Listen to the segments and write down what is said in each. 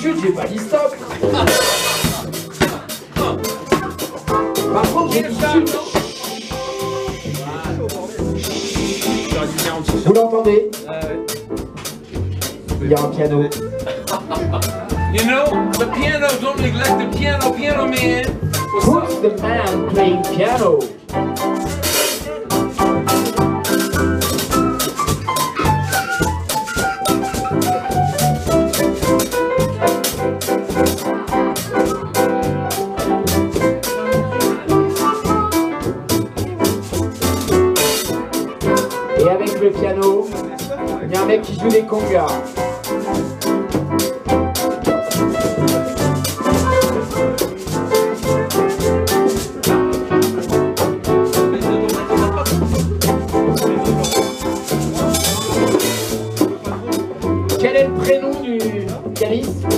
chute, j'ai pas dit stop. Par contre, j'ai dit chute. Vous l'entendez? Il y a un piano. You know, the piano, don't neglect the piano, piano man. Who's the man playing piano? Le piano, il y a un mec qui joue des congas. Quel est le prénom du pianiste?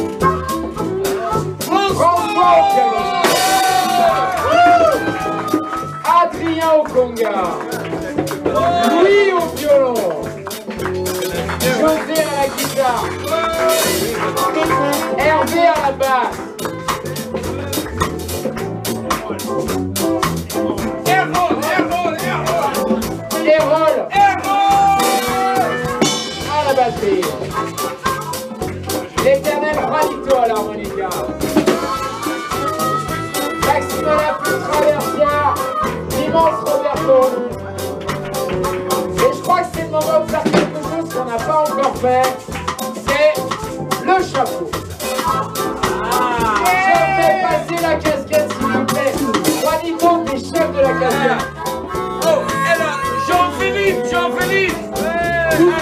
Et je crois que c'est le moment de faire quelque chose qu'on n'a pas encore fait. C'est le chapeau. Je fais passer la casquette s'il vous plaît. Juanito, t'es chef de la casquette. Oh, et là, Jean-Philippe, Jean-Philippe! Tout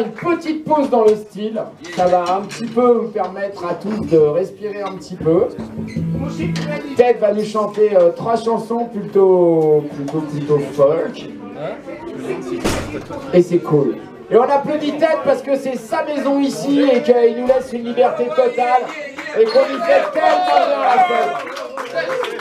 une petite pause dans le style. Ça va un petit peu vous permettre à tous de respirer un petit peu. Ted va nous chanter euh, trois chansons plutôt, plutôt, plutôt folk. Et c'est cool. Et on applaudit Ted parce que c'est sa maison ici et qu'il nous laisse une liberté totale et qu'on lui fait tellement bien la fête.